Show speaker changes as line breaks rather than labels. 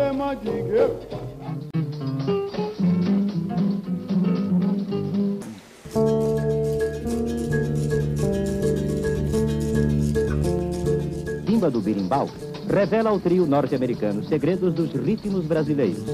é mandingueiro.
Bimba do Birimbau revela ao trio norte-americano segredos dos ritmos brasileiros.